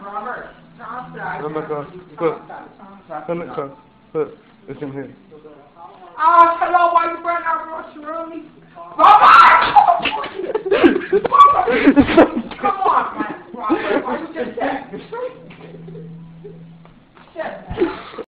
Robert, stop that. No, Look, look, look. Look. It's in here. Oh, hello, why you bring out Robert! Come on, man. Robert, why you just that? Shit.